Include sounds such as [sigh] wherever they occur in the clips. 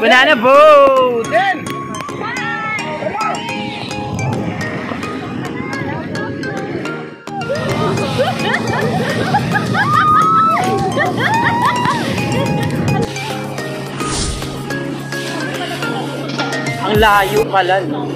Banana boat! Ang layo pala, no?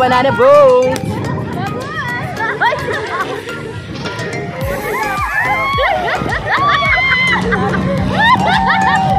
Banana boat! Ang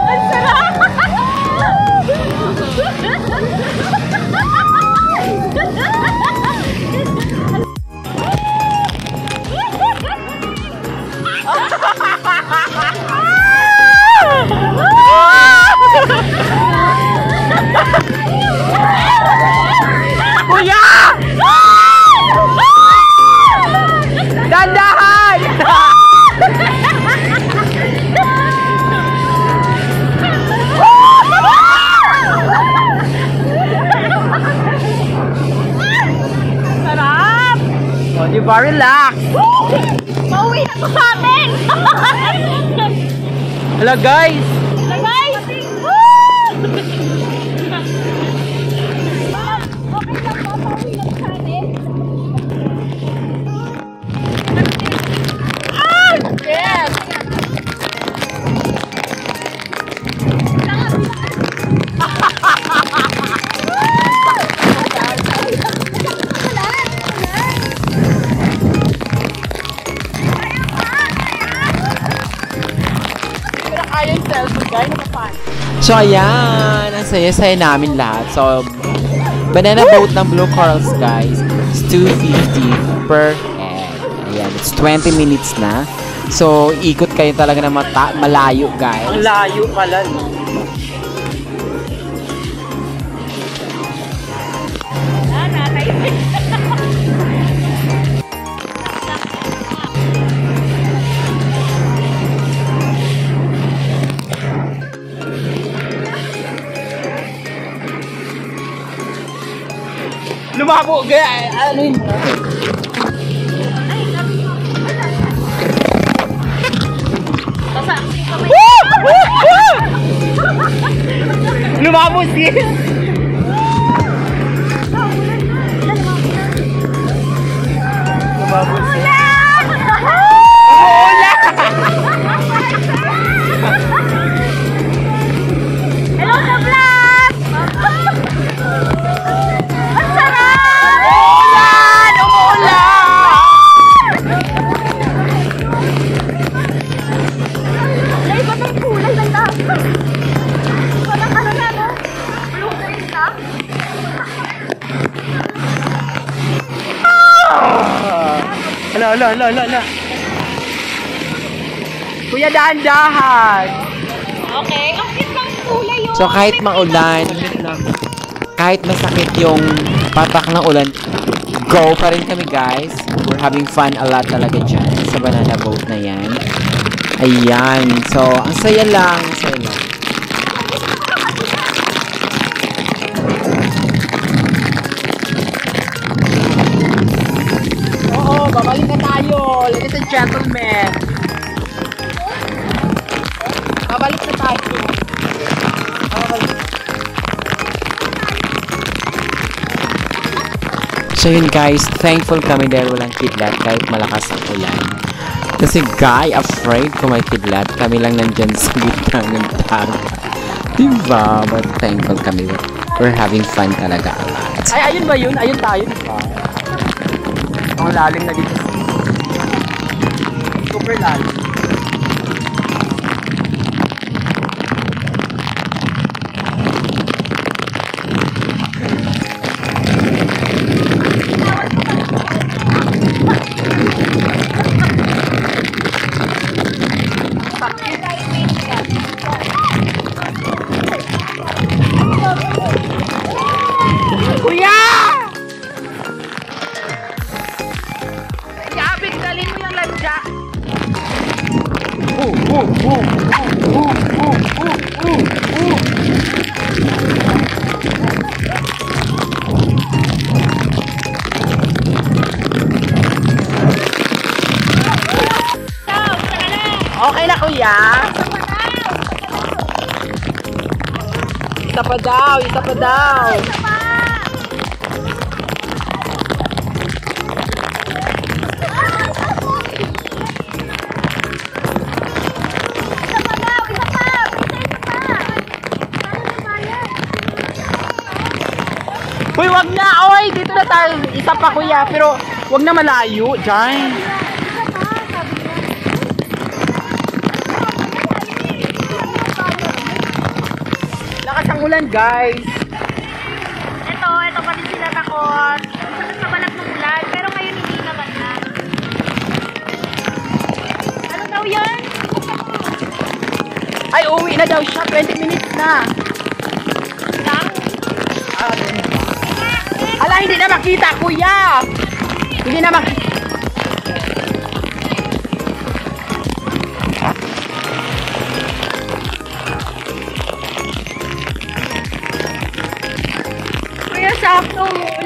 ba? Relax! Pauwi na ko sa atin! Hello, guys! Guys! [laughs] So, ayan. Ang saya-saya namin lahat. So, banana boat ng Blue Corals, guys. It's 250 per head. Ayan. It's 20 minutes na. So, ikot kayo talaga na mata malayo, guys. Ang layo pala, no? [laughs] Lumabo, gaya. Ano yun? Lumabo, sis! Lumabo, Hala, hala, hala, hala, hala. Kuya, dahan-dahan. Okay, ang cute ng kulay yun. So, kahit maulan, kahit masakit yung patak ng ulan, go pa rin kami, guys. We're having fun a lot talaga dyan sa banana boat na yan. Ayan. So, ang saya lang. Ang saya lang. Gentlemen. Babalik na tayo. Babalik. So yun guys, thankful kami dahil walang kidlat kahit malakas ang ulan. Kasi guy, afraid kung may kidlat, kami lang nandyan [laughs] sa gitna ng dagat. Diba? But thankful kami. We're having fun talaga a lot. Ay, ayun ba yun? Ayun tayo, diba? Ang lalim na dito. verdade. Pa daw, isa pa daw. Isa pa! Uy, wag na! Oy, dito na tayo. Isa pa kuya, pero wag na malayo. Diyan. Isa pa, sabi niya. Ang ulan, guys. Ito, ito pa din sila takot. Sakit sa balat ng ulan, pero ngayon hindi naman na. Ano daw yan? Ay, uwi na daw siya. 20 minutes na. Lang? Ah? Ala, hindi na makita, kuya! Hindi na makita. abrazo.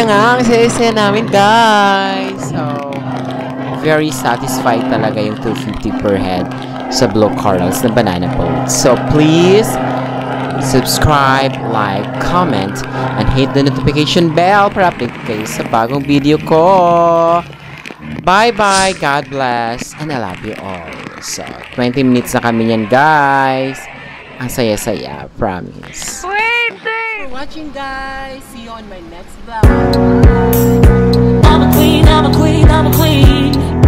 Na nga, ang saya namin, guys. So, very satisfied talaga yung 250 per head sa Blue Corals na banana boat. So, please, subscribe, like, comment, and hit the notification bell para update kayo sa bagong video ko. Bye-bye, God bless, and I love you all. So, 20 minutes na kami yan, guys. Ang saya-saya, promise. watching, guys. See you on my next vlog. I'm a queen, I'm a queen, I'm a queen.